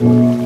Mm-hmm.